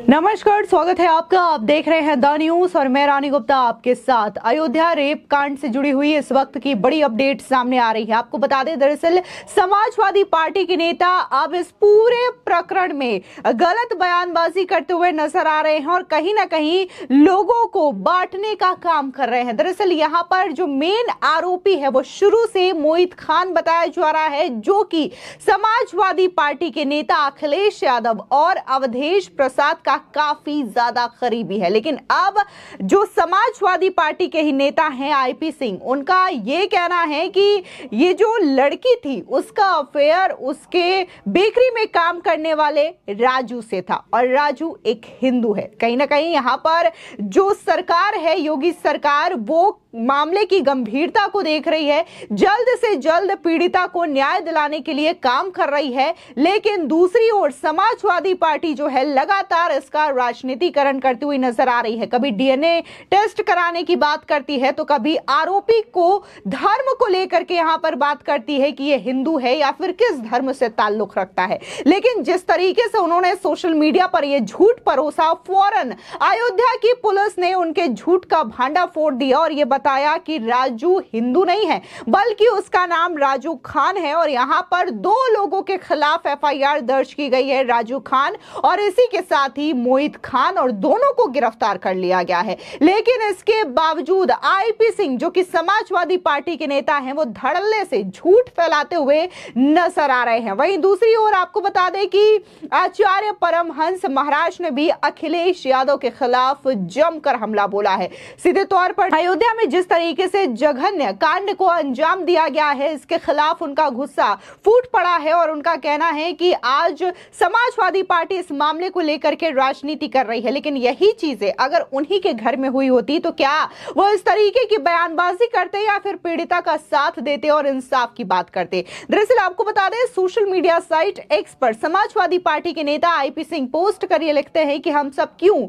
नमस्कार, स्वागत है आपका। आप देख रहे हैं द न्यूज़ और मैं रानी गुप्ता आपके साथ। अयोध्या रेप कांड से जुड़ी हुई इस वक्त की बड़ी अपडेट सामने आ रही है। आपको बता दें, दरअसल समाजवादी पार्टी के नेता अब इस पूरे प्रकरण में गलत बयानबाजी करते हुए नज़र आ रहे हैं और कहीं ना कहीं लोगों को बांटने का काम कर रहे हैं। दरअसल यहाँ पर जो मेन आरोपी है, वो शुरू से मोहित खान बताया जा रहा है, जो कि समाजवादी पार्टी के नेता अखिलेश यादव और अवधेश प्रसाद का काफ़ी ज़्यादा करीबी है। लेकिन अब जो समाजवादी पार्टी के ही नेता हैं आईपी सिंह, उनका ये कहना है कि ये जो लड़की थी, उसका अफेयर उसके बेकरी में काम करने वाले राजू से था। और राजू एक हिंदू है। कहीं ना कहीं यहाँ पर जो सरकार है, योगी सरकार, वो मामले की गंभीरता को देख रही है। जल्द से जल्द पीड़िता को न्याय दिलाने के लिए काम कर रही है, लेकिन दूसरी ओर समाजवादी पार्टी जो है लगातार इसका राजनीतिकरण करती हुई नज़र आ रही है। कभी डीएनए टेस्ट कराने की बात करती है तो कभी आरोपी को धर्म को लेकर के यहाँ पर बात करती है कि यह हिंदू है या फिर किस धर्म से ताल्लुक रखता है। लेकिन जिस तरीके से उन्होंने सोशल मीडिया पर यह झूठ परोसा, फ़ौरन अयोध्या की पुलिस ने उनके झूठ का भांडा फोड़ दिया और यह बताया कि राजू हिंदू नहीं है, बल्कि उसका नाम राजू खान है और यहाँ पर दो लोगों के खिलाफ एफआईआर दर्ज की गई है, राजू खान और इसी के साथ ही मोहित खान और दोनों को गिरफ़्तार कर लिया गया है। लेकिन इसके बावजूद आईपी सिंह, जो कि समाजवादी पार्टी के नेता हैं, वो धड़ल्ले से झूठ फैलाते हुए नज़र आ रहे हैं। वहीं दूसरी ओर आपको बता दें कि आचार्य परमहंस महाराज ने भी अखिलेश यादव के खिलाफ जमकर हमला बोला है। सीधे तौर पर अयोध्या में जिस तरीके से जघन्य कांड को अंजाम दिया गया है, इसके खिलाफ उनका गुस्सा फूट पड़ा है और उनका कहना है कि आज समाजवादी पार्टी इस मामले को लेकर के राजनीति कर रही है। लेकिन यही चीज़ें अगर उन्हीं के घर में हुई होती तो क्या वो इस तरीके की बयानबाजी करते या फिर पीड़िता का साथ देते और इंसाफ की बात करते? दरअसल आपको बता दें, सोशल मीडिया साइट एक्स पर समाजवादी पार्टी के नेता आईपी सिंह पोस्ट करिए लिखते हैं कि हम सब क्यों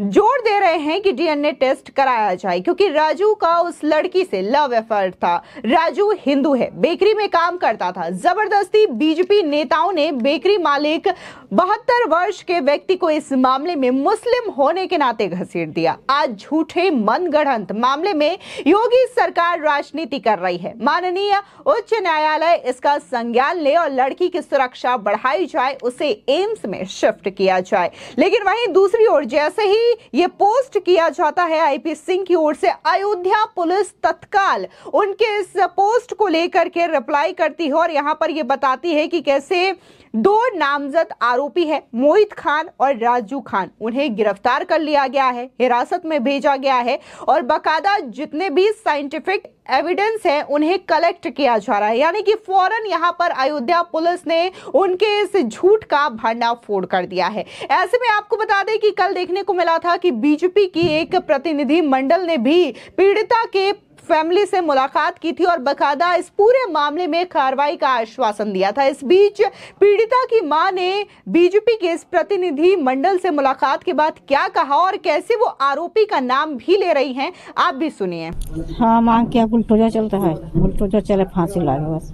ज़ोर दे रहे हैं कि डीएनए टेस्ट कराया जाए, क्योंकि राजू का उस लड़की से लव अफेयर था। राजू हिंदू है, बेकरी में काम करता था। ज़बरदस्ती बीजेपी नेताओं ने बेकरी मालिक बहत्तर वर्ष के व्यक्ति को इस मामले में मुस्लिम होने के नाते घसीट दिया। आज झूठे मनगढ़ंत मामले में योगी सरकार राजनीति कर रही है। माननीय उच्च न्यायालय इसका संज्ञान ले और लड़की की सुरक्षा बढ़ाई जाए, उसे एम्स में शिफ्ट किया जाए। लेकिन वहीं दूसरी ओर, जैसे ही ये पोस्ट किया जाता है आईपी सिंह की ओर से। अयोध्या पुलिस तत्काल उनके इस पोस्ट को लेकर के रिप्लाई करती है और यहाँ पर ये बताती है कि कैसे दो नामजद आरोपी है, मोहित खान और राजू खान। उन्हें गिरफ़्तार कर लिया गया है, हिरासत में भेजा गया है और बकायदा जितने भी साइंटिफिक एविडेंस है, उन्हें कलेक्ट किया जा रहा है। यानी कि फ़ौरन यहाँ पर अयोध्या पुलिस ने उनके इस झूठ का भंडा फोड़ कर दिया है। ऐसे में आपको बता दें कि कल देखने को मिला था कि बीजेपी की एक प्रतिनिधि मंडल ने भी पीड़िता के फैमिली से मुलाकात की थी और बकायदा इस पूरे मामले में कार्रवाई का आश्वासन दिया था। इस बीच पीड़िता की माँ ने बीजेपी के इस प्रतिनिधि मंडल से मुलाकात के बाद क्या कहा और कैसे वो आरोपी का नाम भी ले रही हैं आप भी सुनिए। हाँ मांग क्या बुलटोजा चलता है? बुलटोजा चले फांसी लागे बस।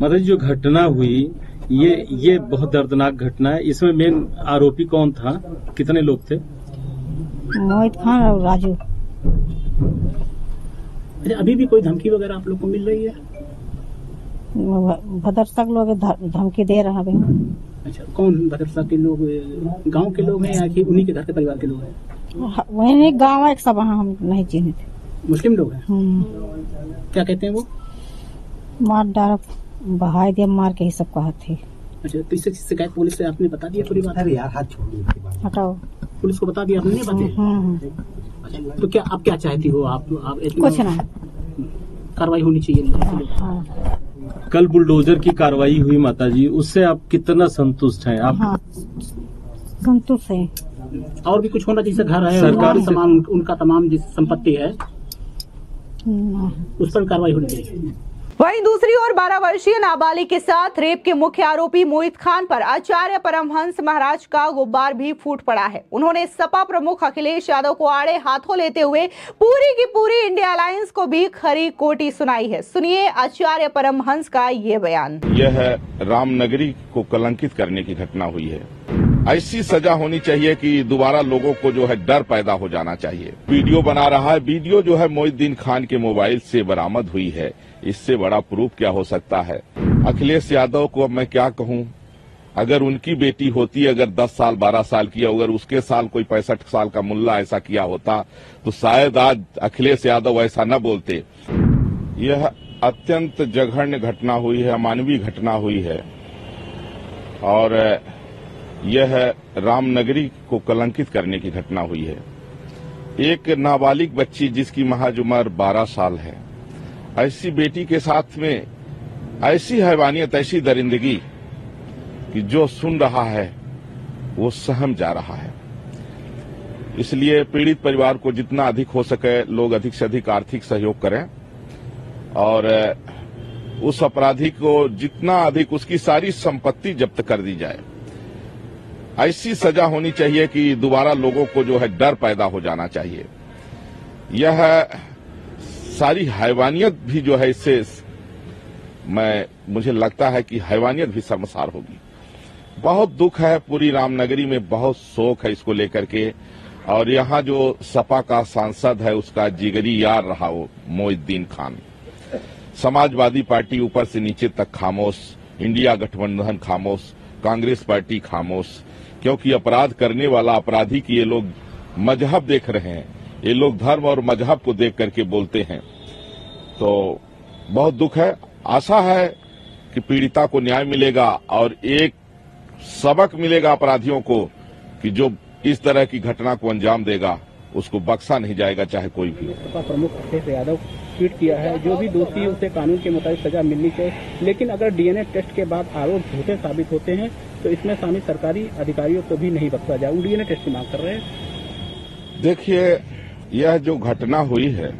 मतलब जो घटना हुई ये ये बहुत दर्दनाक घटना है। इसमें मेन आरोपी कौन था? कितने लोग थे? मोहित खान और राजू। अच्छा अभी भी कोई धमकी वगैरह आप लोग को मिल रही है? भदरसा के लोग धमकी दे रहा है अच्छा कौन भदरसा के लोग गाँव के लोग हैं या कि उन्हीं के घर के परिवार के लोग हैं? वही गाँव है एक सब वहाँ हम नहीं चिन्हित मुस्लिम लोग हैं? हम्म, क्या कहते हैं वो? मार डाल बहाई दिया मार के ही सब कहा थे अच्छा तो इससे शिकायत पुलिस से आपने बता दिया पूरी बात? अरे यार हाथ छोड़ दो हटाओ। पुलिस को बता दिया आपने नहीं बातें? हम्म, हम्म, तो क्या आप क्या चाहती हो? आप आप कुछ ना। कार्रवाई होनी चाहिए हाँ कल बुलडोजर की कार्रवाई हुई माता जी उससे आप कितना संतुष्ट हैं? आप हाँ। संतुष्ट है। और भी कुछ होना जैसे घर है? सरकार उनका तमाम उनका तमाम जिस संपत्ति है उस पर कार्रवाई होनी चाहिए। वहीं दूसरी ओर 12 वर्षीय नाबालिग के साथ रेप के मुख्य आरोपी मोहित खान पर आचार्य परमहंस महाराज का गुब्बार भी फूट पड़ा है। उन्होंने सपा प्रमुख अखिलेश यादव को आड़े हाथों लेते हुए पूरी की पूरी इंडिया अलायंस को भी खरी कोटी सुनाई है। सुनिए आचार्य परमहंस का ये बयान। यह रामनगरी को कलंकित करने की घटना हुई है। ऐसी सजा होनी चाहिए कि दोबारा लोगों को जो है डर पैदा हो जाना चाहिए। वीडियो बना रहा है। वीडियो जो है मोहिद्दीन खान के मोबाइल से बरामद हुई है। इससे बड़ा प्रूफ क्या हो सकता है? अखिलेश यादव को अब मैं क्या कहूँ? अगर उनकी बेटी होती, अगर 10 साल 12 साल की, अगर उसके साल कोई पैंसठ साल का मुल्ला ऐसा किया होता तो शायद आज अखिलेश यादव ऐसा न बोलते। यह अत्यंत जघन्य घटना हुई है, अमानवीय घटना हुई है। और यह रामनगरी को कलंकित करने की घटना हुई है। एक नाबालिग बच्ची जिसकी महज उम्र 12 साल है। ऐसी बेटी के साथ में ऐसी हैवानियत, ऐसी दरिंदगी कि जो सुन रहा है, वो सहम जा रहा है। इसलिए पीड़ित परिवार को जितना अधिक हो सके लोग अधिक से अधिक आर्थिक सहयोग करें और उस अपराधी को जितना अधिक उसकी सारी संपत्ति जब्त कर दी जाए। ऐसी सजा होनी चाहिए कि दोबारा लोगों को जो है डर पैदा हो जाना चाहिए। यह सारी हैवानियत भी जो है इससे मैं, मुझे लगता है कि हैवानियत भी शर्मसार होगी। बहुत दुख है पूरी रामनगरी में, बहुत शोक है इसको लेकर के। और यहाँ जो सपा का सांसद है, उसका जिगरी यार रहा वो मोहिद्दीन खान। समाजवादी पार्टी ऊपर से नीचे तक खामोश, इंडिया गठबंधन खामोश, कांग्रेस पार्टी खामोश। क्योंकि अपराध करने वाला अपराधी की ये लोग मज़हब देख रहे हैं। ये लोग धर्म और मज़हब को देख करके बोलते हैं। तो बहुत दुख है। आशा है कि पीड़िता को न्याय मिलेगा और एक सबक मिलेगा अपराधियों को कि जो इस तरह की घटना को अंजाम देगा। उसको बख्शा नहीं जाएगा चाहे कोई भी सपा प्रमुख अखिलेश यादव ट्वीट किया है जो भी दोषी है उसे कानून के मुताबिक सजा मिलनी चाहिए लेकिन अगर डीएनए टेस्ट के बाद आरोप झूठे साबित होते हैं तो इसमें शामिल सरकारी अधिकारियों को भी नहीं बख्शा जाए। डीएनए टेस्ट की मांग कर रहे हैं। देखिए यह जो घटना हुई है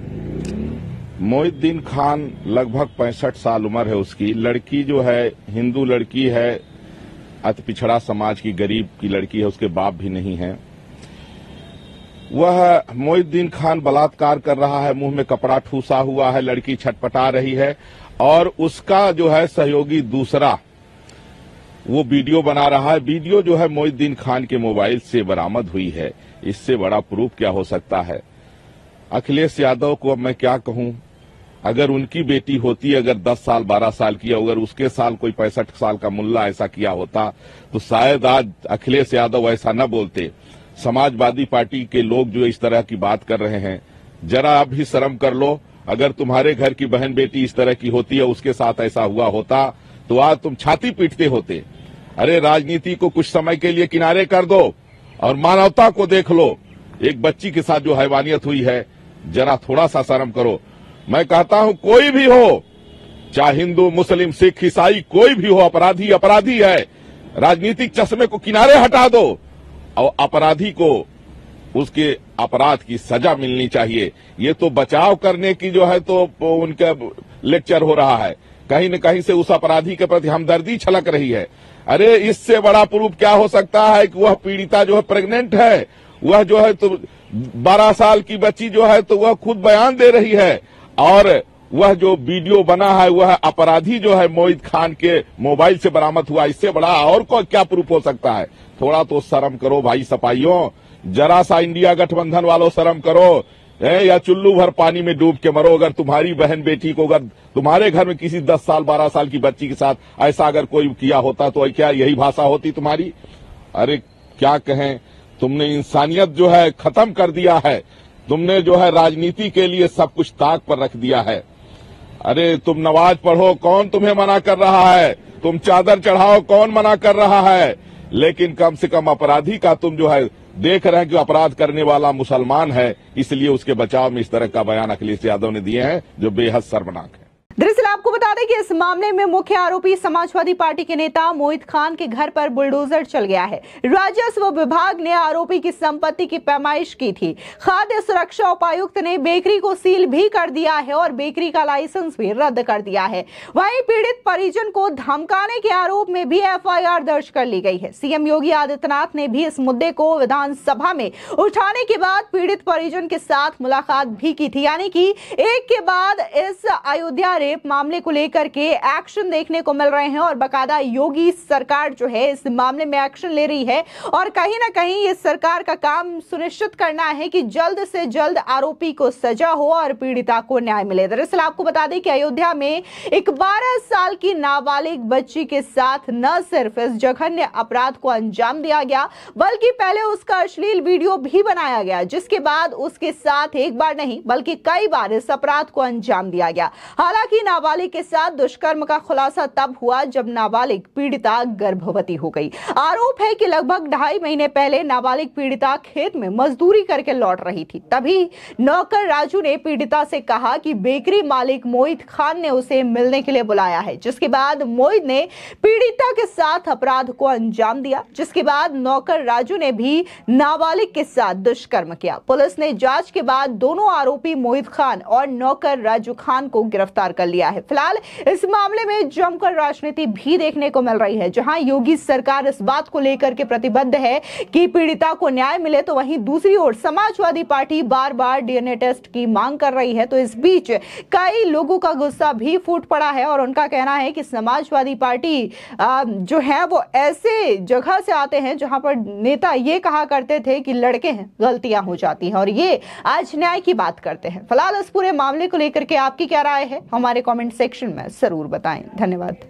मोहिद्दीन खान लगभग पैंसठ साल उम्र है उसकी। लड़की जो है हिंदू लड़की है अति पिछड़ा समाज की गरीब की लड़की है उसके बाप भी नहीं है। वह मोहिद्दीन खान बलात्कार कर रहा है, मुँह में कपड़ा ठूसा हुआ है, लड़की छटपटा रही है, और उसका जो है सहयोगी दूसरा, वो वीडियो बना रहा है। वीडियो जो है मोहिद्दीन खान के मोबाइल से बरामद हुई है। इससे बड़ा प्रूफ क्या हो सकता है? अखिलेश यादव को अब मैं क्या कहूँ? अगर उनकी बेटी होती, अगर 10 साल 12 साल की, अगर उसके साल कोई पैंसठ साल का मुल्ला ऐसा किया होता तो शायद आज अखिलेश यादव ऐसा न बोलते। समाजवादी पार्टी के लोग जो इस तरह की बात कर रहे हैं, जरा अब भी शर्म कर लो। अगर तुम्हारे घर की बहन बेटी इस तरह की होती है, उसके साथ ऐसा हुआ होता तो आज तुम छाती पीटते होते। अरे, राजनीति को कुछ समय के लिए किनारे कर दो और मानवता को देख लो। एक बच्ची के साथ जो हैवानियत हुई है, जरा थोड़ा सा शर्म करो। मैं कहता हूँ, कोई भी हो, चाहे हिंदू, मुस्लिम, सिख, ईसाई, कोई भी हो, अपराधी अपराधी है। राजनीतिक चश्मे को किनारे हटा दो। और अपराधी को उसके अपराध की सजा मिलनी चाहिए। ये तो बचाव करने की जो है तो उनका लेक्चर हो रहा है। कहीं न कहीं से उस अपराधी के प्रति हमदर्दी छलक रही है। अरे, इससे बड़ा प्रूफ क्या हो सकता है कि वह पीड़िता जो है प्रेग्नेंट है? वह जो है तो बारह साल की बच्ची जो है तो वह खुद बयान दे रही है। और वह जो वीडियो बना है, वह अपराधी जो है मोहित खान के मोबाइल से बरामद हुआ। इससे बड़ा और को क्या प्रूफ हो सकता है? थोड़ा तो शर्म करो भाई सपाइयों। जरा सा इंडिया गठबंधन वालों शर्म करो। है, या चुल्लू भर पानी में डूब के मरो। अगर तुम्हारी बहन बेटी को अगर तुम्हारे घर में किसी दस साल, बारह साल की बच्ची के साथ ऐसा अगर कोई किया होता तो क्या यही भाषा होती तुम्हारी? अरे क्या कहें? तुमने इंसानियत जो है खत्म कर दिया है। तुमने जो है राजनीति के लिए सब कुछ ताक पर रख दिया है। अरे तुम नमाज़ पढ़ो, कौन तुम्हें मना कर रहा है? तुम चादर चढ़ाओ, कौन मना कर रहा है? लेकिन कम से कम अपराधी का तुम जो है, देख रहे हैं कि अपराध करने वाला मुसलमान है, इसलिए उसके बचाव में इस तरह का बयान अखिलेश यादव ने दिए हैं, जो बेहद शर्मनाक है। बता दें कि इस मामले में मुख्य आरोपी समाजवादी पार्टी के नेता मोहित खान के घर पर बुलडोजर चल गया है। राजस्व विभाग ने आरोपी की संपत्ति की पैमाइश की थी। खाद्य सुरक्षा उपायुक्त ने बेकरी को सील भी कर दिया है और बेकरी का लाइसेंस भी रद्द कर दिया है। वहीं पीड़ित परिजन को धमकाने के आरोप में भी एफआईआर दर्ज कर ली गई है। सीएम योगी आदित्यनाथ ने भी इस मुद्दे को विधानसभा में उठाने के बाद पीड़ित परिजन के साथ मुलाकात भी की थी। यानी कि एक के बाद इस अयोध्या रेप मामले को को लेकर के एक्शन देखने को मिल रहे हैं और बकायदा योगी सरकार जो है इस मामले में एक्शन ले रही है। और कहीं ना कहीं इस सरकार का काम सुनिश्चित करना है कि जल्द से जल्द आरोपी को सजा हो और पीड़िता को न्याय मिले। दरअसल आपको बता दें कि अयोध्या में एक 12 साल की नाबालिग बच्ची के साथ न सिर्फ़ इस जघन्य अपराध को अंजाम दिया गया, बल्कि पहले उसका अश्लील वीडियो भी बनाया गया, जिसके बाद उसके साथ एक बार नहीं, बल्कि कई बार इस अपराध को अंजाम दिया गया। हालाँकि नाबालिग के साथ दुष्कर्म का खुलासा तब हुआ जब नाबालिग पीड़िता गर्भवती हो गई। आरोप है कि लगभग ढाई महीने पहले नाबालिग पीड़िता खेत में मजदूरी करके लौट रही थी। तभी नौकर राजू ने पीड़िता से कहा कि बेकरी मालिक मोहित खान ने उसे मिलने के लिए बुलाया है, जिसके बाद मोहित ने पीड़िता के साथ अपराध को अंजाम दिया, जिसके बाद नौकर राजू ने भी नाबालिग के साथ दुष्कर्म किया। पुलिस ने जाँच के बाद दोनों आरोपी मोहित खान और नौकर राजू खान को गिरफ़्तार कर लिया है। फ़िलहाल इस मामले में जमकर राजनीति भी देखने को मिल रही है, जहाँ योगी सरकार इस बात को लेकर के प्रतिबद्ध है कि पीड़िता को न्याय मिले तो वहीं दूसरी ओर समाजवादी पार्टी बार बार डीएनए टेस्ट की मांग कर रही है। तो इस बीच कई लोगों का गुस्सा भी फूट पड़ा है और उनका कहना है कि समाजवादी पार्टी जो है वो ऐसे जगह से आते हैं जहाँ पर नेता ये कहा करते थे कि लड़के हैं, गलतियाँ हो जाती हैं और ये आज न्याय की बात करते हैं। फ़िलहाल इस पूरे मामले को लेकर के आपकी क्या राय है? हमारे कॉमेंट कमेंट सेक्शन में ज़रूर बताएँ। धन्यवाद।